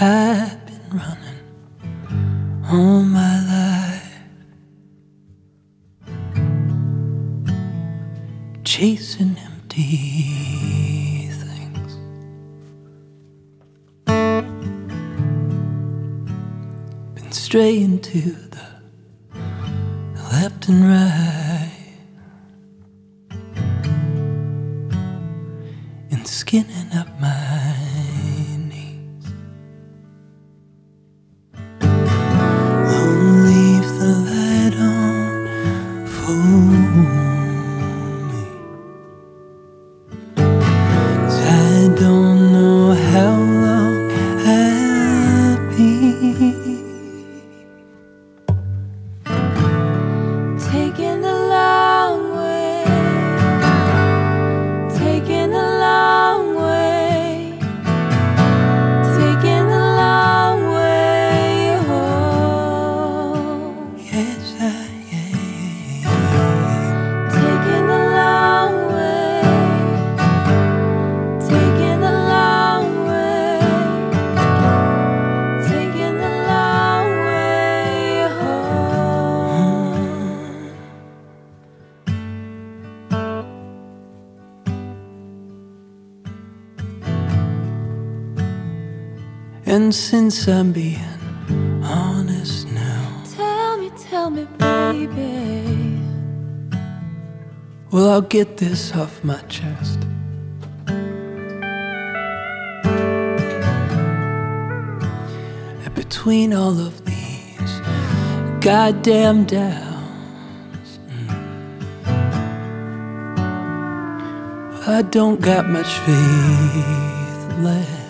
I've been running all my life, chasing empty things. Been straying to the left and right, and skinning up my on And since I'm being honest now, Tell me, tell me, baby. well, I'll get this off my chest. And Between all of these goddamn downs, I don't got much faith left.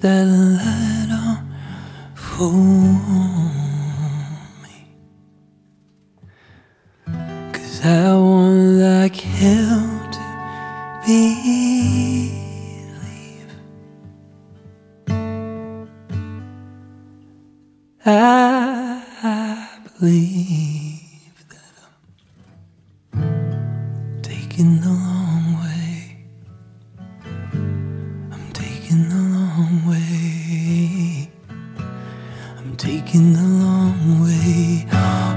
That light on for me. Cause I want like hell to believe. I believe that I'm taking the long taking the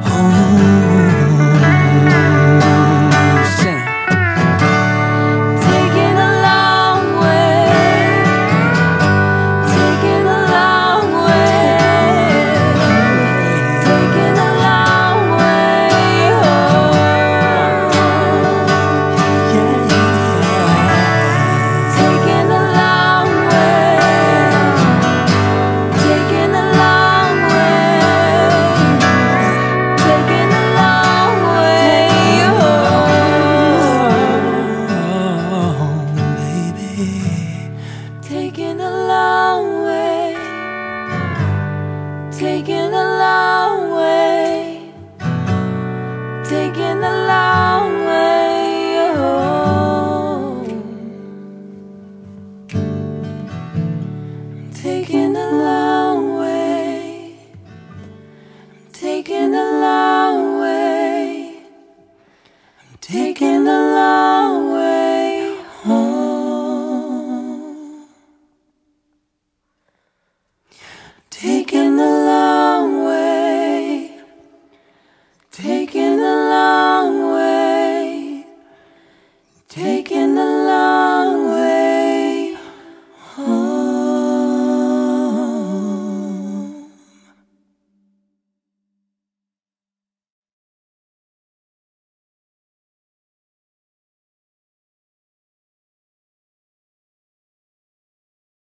Taking a